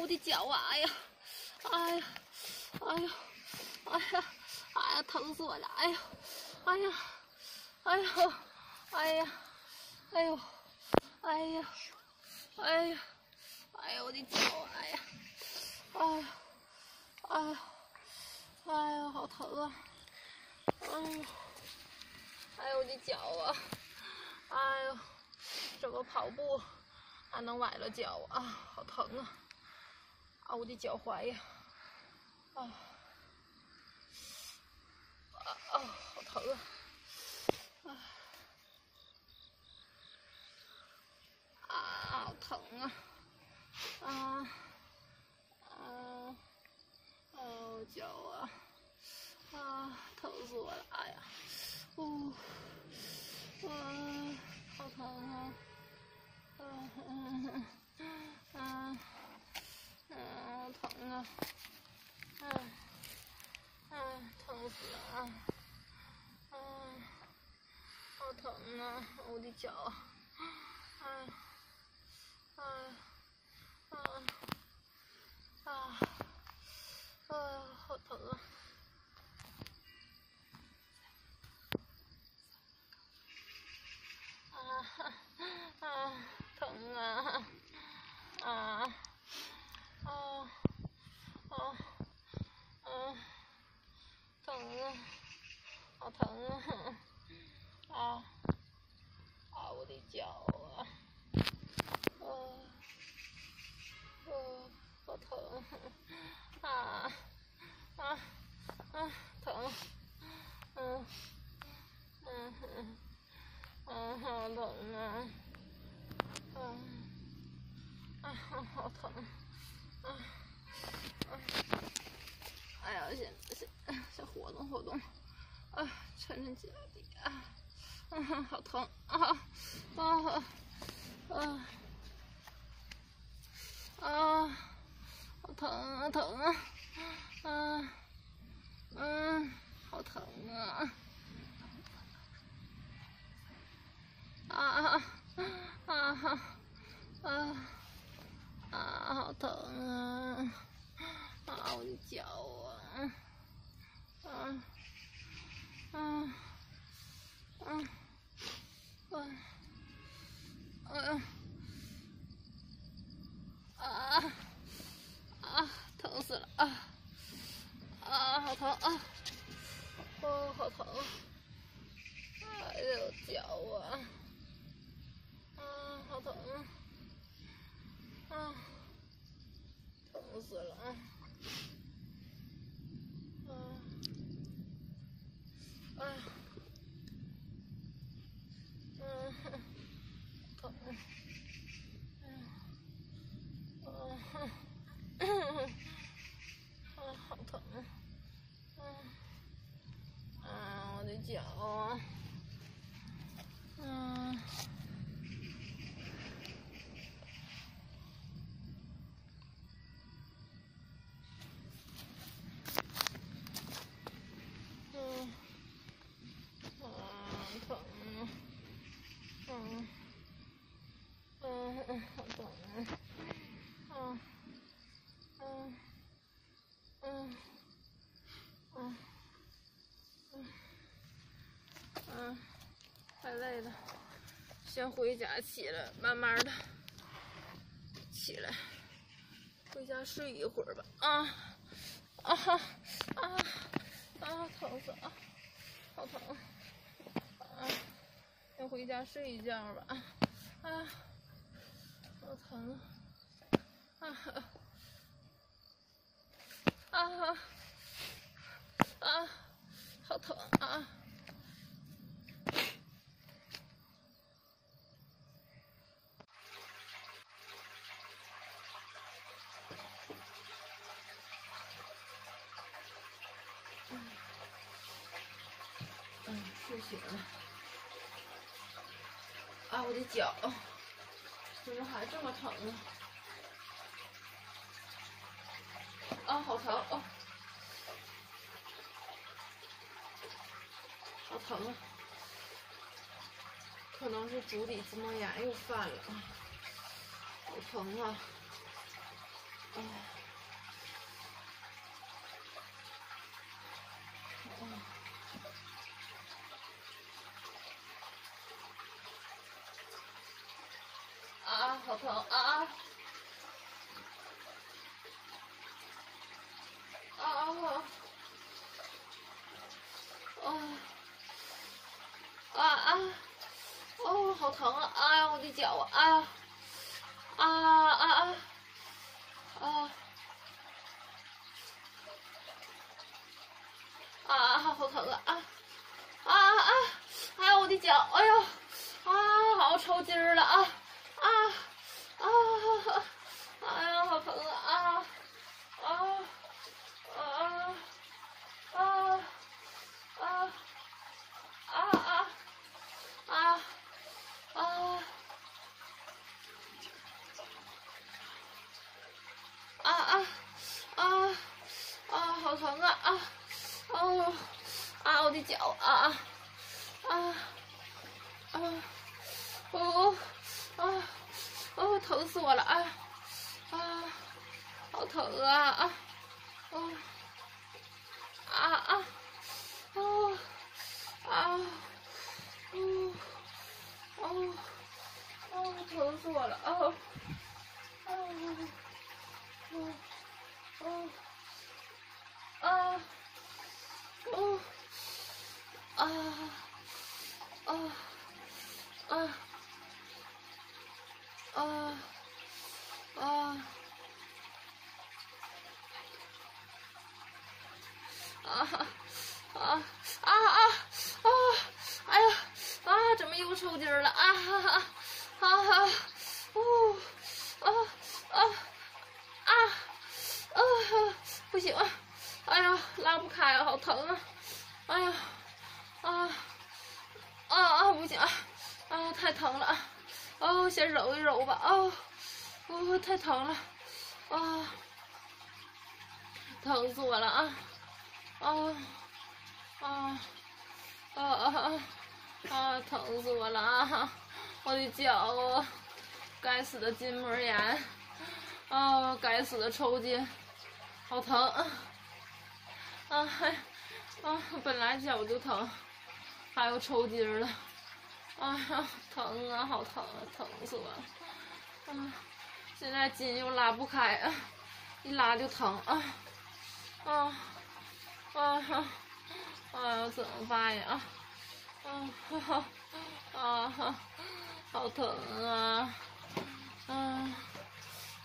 我的脚啊！哎呀，哎呀，哎呀，哎呀，哎呀，疼死我了！哎呀，哎呀，哎呀，哎呀，哎呦，哎呀，哎呀，哎呀，我的脚啊！哎呀，哎呀，哎呀，哎呀，好疼啊！哎呦，哎呦，我的脚啊！哎呦，这个跑步还能崴了脚啊，好疼啊！啊，我的脚踝呀，啊，啊啊，好疼啊！啊，啊，好疼啊！啊，啊，啊，脚啊，啊，疼死我了！哎呀，呜。哇，好疼啊！啊嗯嗯嗯，疼啊！哎哎，疼死了啊！啊，好疼啊！我的脚，哎哎啊啊啊，好疼啊！啊，疼啊！啊啊啊啊！疼啊，好疼啊！啊啊，我的脚啊！啊啊，好疼！啊啊啊，疼！嗯嗯嗯。啊，好疼啊！啊，啊，好疼！啊啊！哎呀，先先先活动活动，啊，抻抻脚底啊！啊，好疼啊！啊啊啊！好疼啊疼啊！啊嗯，好疼啊！啊啊啊哈啊啊！好疼啊！啊，我的脚啊！啊啊啊啊啊啊啊！疼死了啊！啊，好疼啊！哦，好疼！哎呦，脚啊！好疼啊！啊，疼死了啊！啊，哎呀，嗯，疼，啊，啊，好疼啊！啊，我的脚啊！嗯。太先回家起来，慢慢的起来，回家睡一会儿吧。啊啊啊啊！疼死了，好疼！啊，先回家睡一觉吧。啊，好疼啊啊啊！好疼啊！睡了啊！我的脚怎么还这么疼呢？啊，好疼啊！好疼啊！可能是足底筋膜炎又犯了，好疼啊！哎，啊，好疼啊！啊！啊！啊啊！哦，好疼啊！哎呀，我的脚啊！哎呀！啊啊啊！啊！啊，好疼啊！啊啊啊！哎呀，我的脚！哎呦！啊，好抽筋了！啊！疼死我了啊啊！好疼啊啊哦啊啊啊啊哦哦哦！疼死我了啊！哦。哦，哦，啊，啊，啊，啊，啊，啊，啊，啊，啊啊，啊，哎呀，啊，怎么又抽筋了？啊哈哈，啊哈，哦，啊，啊。啊，啊，不行啊！哎呀，拉不开啊，好疼啊！哎呀，啊，啊啊，不行啊！啊，太疼了啊！哦，先揉一揉吧。哦，哦，太疼了，啊，疼死我了啊！啊，啊，啊啊啊！疼死我了啊！我的脚啊，该死的筋膜炎。啊！该死的抽筋，好疼！啊还啊，本来脚就疼，还有抽筋了。啊，疼啊，好疼啊，疼死我了！啊，现在筋又拉不开啊，一拉就疼啊！啊啊哈！哎呀，怎么办呀？啊啊哈！啊哈！好疼啊！啊！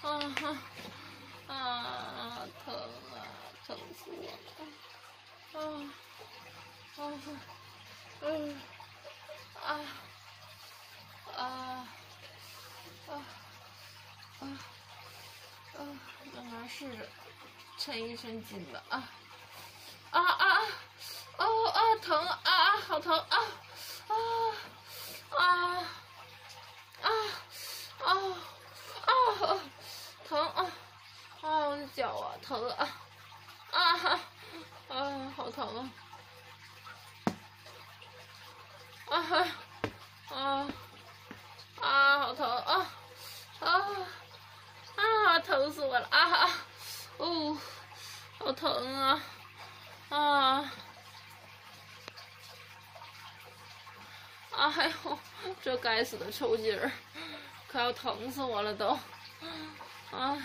啊哈，啊疼啊，疼死我了！啊，啊哈，嗯，啊，啊，啊，啊，啊，慢慢试着抻一抻筋吧！啊，啊啊，哦啊，疼啊啊，好疼啊！啊，啊，啊，啊，啊！疼啊！啊，我的脚啊，疼啊！啊哈！啊，好疼啊！啊哈！啊啊，好疼啊！啊啊，疼死我了！啊哈！哦，好疼啊！啊啊！哎呦，这该死的抽筋儿，可要疼死我了都！啊！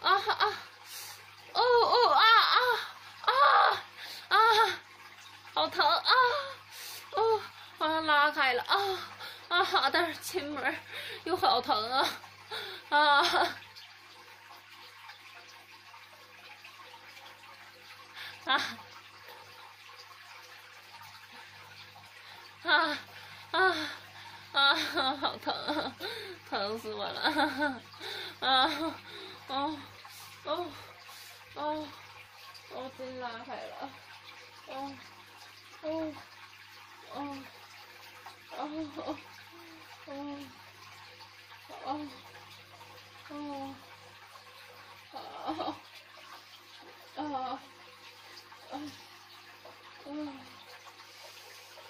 啊啊！哦哦啊啊啊啊！好疼啊！哦，好像拉开了啊啊！但是筋膜又好疼啊啊！啊啊啊！啊，好疼啊，疼死我了！啊，哦，哦，哦，哦，筋拉开了，哦，哦，哦，哦，哦，哦，哦，啊啊啊啊啊啊啊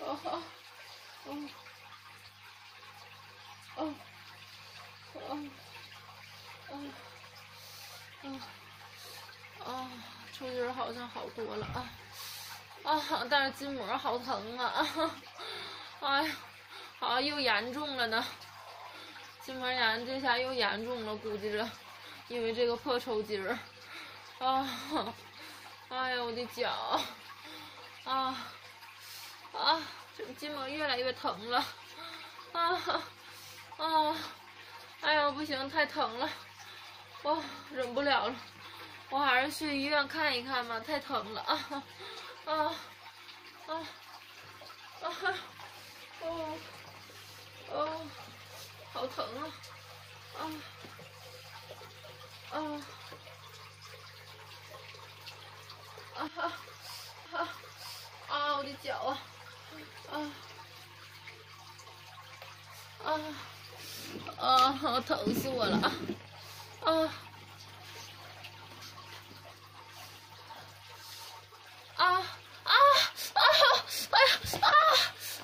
啊啊啊啊啊啊！抽筋好像好多了啊啊！但是筋膜好疼啊！哎呀，好像又严重了呢。筋膜炎这下又严重了，估计着，因为这个破抽筋儿啊！哎呀，我的脚啊啊！这筋膜越来越疼了啊啊！哎呀，不行，太疼了，我忍不了了，我还是去医院看一看吧，太疼了啊啊啊啊！哦哦。好疼啊！啊啊啊啊啊！我的脚啊！啊啊啊！疼死我了！啊啊啊啊！哎呀啊！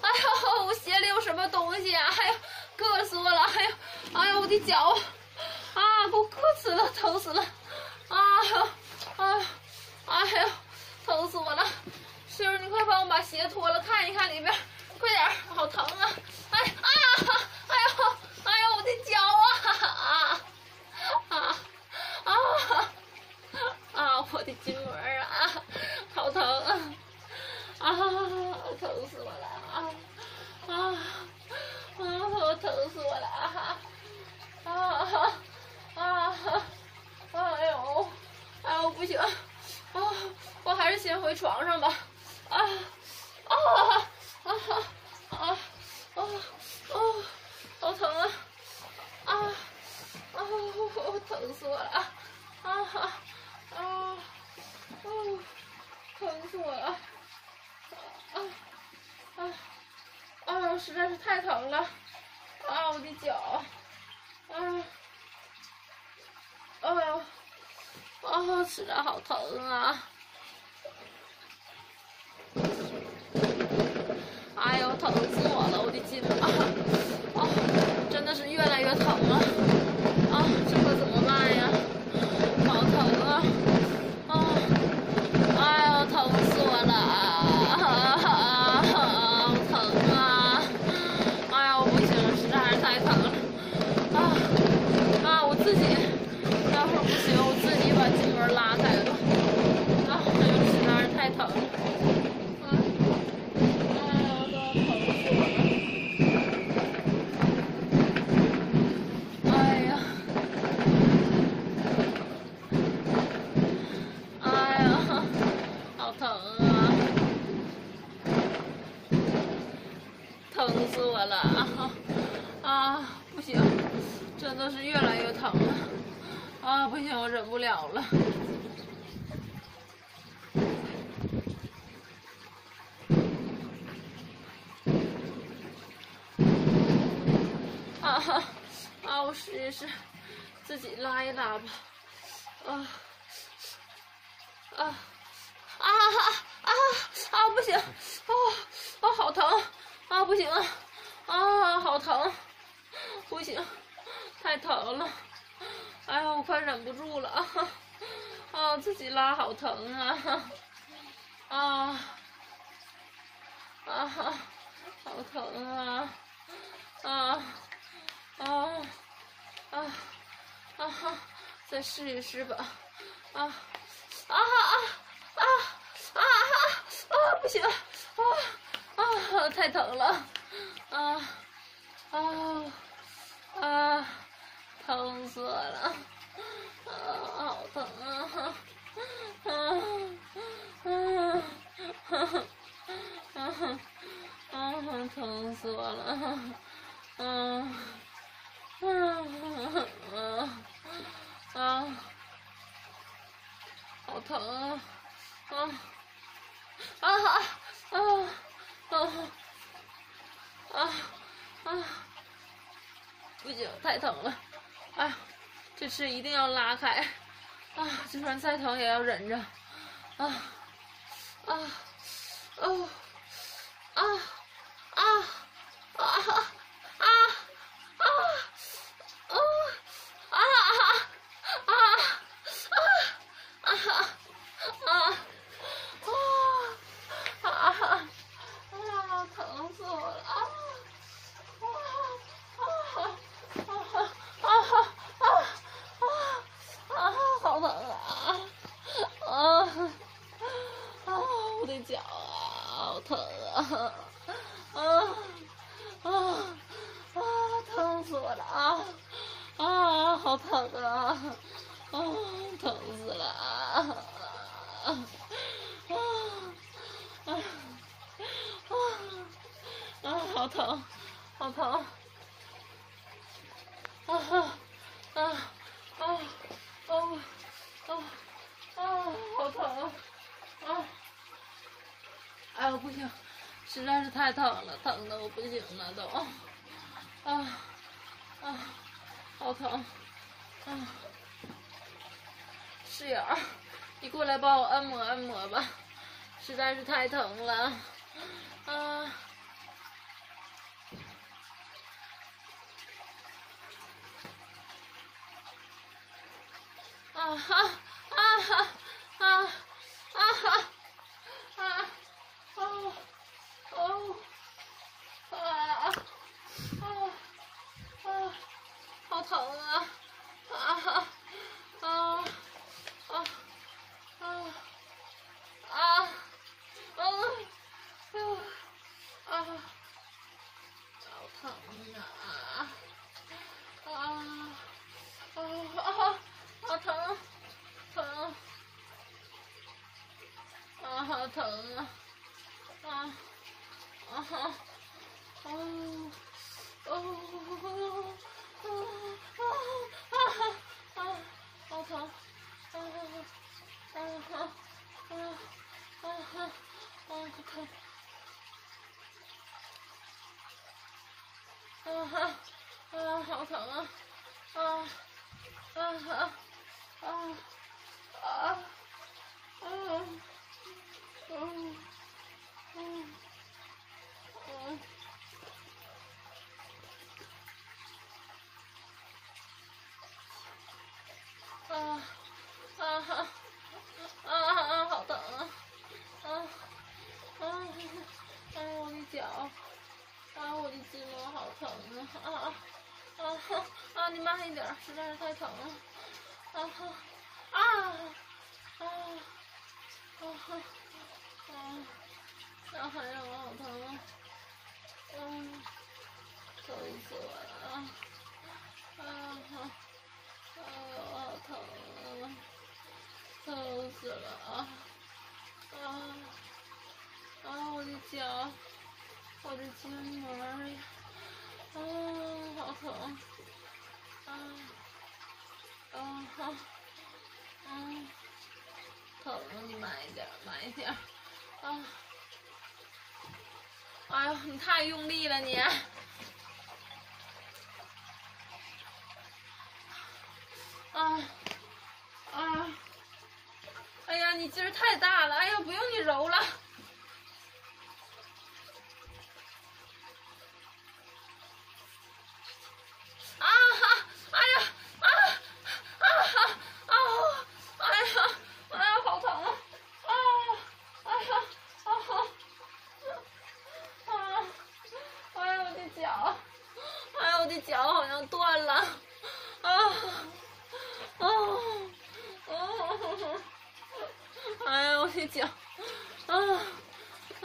哎呀，我鞋里有什么东西啊？哎呀！硌死我了！哎呀，哎呀，我的脚啊，给我硌死了，疼死了！啊呀，啊，哎呀，疼死我了！师傅，你快帮我把鞋脱了，看一看里边，快点，好疼啊！哎啊，哎呦，哎呦，我的脚啊！啊啊啊啊！我的筋膜啊，好疼啊！啊，疼死我了啊！啊！啊！我疼死我了啊！啊啊啊！哎呦，哎呦不行！啊，我还是先回床上吧。啊啊啊啊啊啊！好疼啊！啊啊！疼死我了！啊啊啊！哦，疼死我了！啊啊！实在是太疼了！啊，我的脚！啊，哎呦，啊，实在好疼啊！哎呦，疼死我了，我的筋啊！啊，真的是越来越疼了！啊，这可怎么办呀？好疼啊！啊，哎呦，疼死我了！自己，待会儿不行，我自己把筋膜拉开吧。啊，哎呦，实在是太疼了，啊，哎呀，都要疼死我了。哎呀，哎呀，好疼啊，疼死我了啊！啊，不行。真的是越来越疼了，啊，不行，我忍不了了，啊，我试一试，自己拉一拉吧，啊，啊，啊啊啊，不行，啊啊，好疼，啊，不行，啊，好疼，不行。太疼了，哎呀，我快忍不住了啊！啊，自己拉好疼啊！啊啊，好疼啊！啊啊啊啊！再试一试吧！啊啊啊啊啊啊！不行！啊啊，太疼了！啊啊啊！疼死我了，啊，好疼啊！啊啊啊啊啊！疼死我了，啊啊啊啊！好疼啊！啊啊啊啊啊啊！不行，太疼了。哎，这次一定要拉开，啊，就算再疼也要忍着，啊，啊，啊，啊，啊，啊，啊，啊，死我了啊！啊啊啊啊啊啊啊！好疼啊！啊啊！我的脚啊，好疼啊！啊啊啊！疼死我了啊！啊，好疼啊！啊，疼死了啊！啊啊啊！啊，好疼，好疼！啊啊啊啊哦哦啊，好疼！啊！哎呦，不行，实在是太疼了，疼的我不行了都。啊啊，好疼！啊，室友，你过来帮我按摩按摩吧，实在是太疼了。啊！啊哈啊哈啊啊哈啊哦哦啊啊啊！好疼啊！啊哈啊啊啊啊！啊！好疼啊！啊啊啊！好疼，疼，啊，好疼啊！啊啊哈！哦哦哦啊啊啊！好疼！啊啊啊啊啊啊！好疼！啊哈啊，好疼啊！啊啊哈！啊啊啊嗯嗯嗯啊啊哈啊啊好疼啊啊啊啊我的脚啊我的筋膜好疼啊啊啊啊你一点实在是太疼了。啊哈啊啊啊哈啊啊还有好疼嗯疼死我了啊。啊哈啊好疼啊。疼死了啊。啊啊我的脚我的筋膜呀。啊好疼啊啊哈，嗯，疼，你慢一点，慢一点，啊，哎呦，你太用力了你，啊，啊，哎呀，你劲儿太大了，哎呀，不用你揉了。啊哈！哎呀！啊啊哈！啊！哎呀！哎呀，好疼啊！啊！哎呀！啊哈！啊！哎呀，我的脚！哎呀，我的脚好像断了！啊！啊！啊！哎呀，我的脚！啊！啊！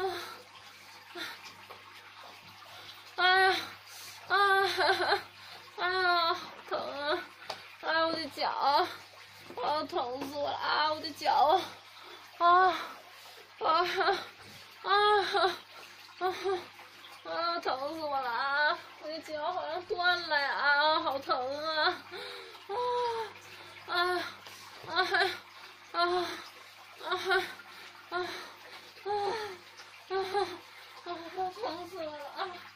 哎呀！啊！哈哈！哎呀，疼啊！哎，我的脚，啊，疼死我了！啊，我的脚，啊，啊，啊，啊，啊，疼死我了！啊，我的脚好像断了呀！啊，好疼啊！啊，啊，啊，啊，啊，啊，啊，啊，啊，疼死我了！啊。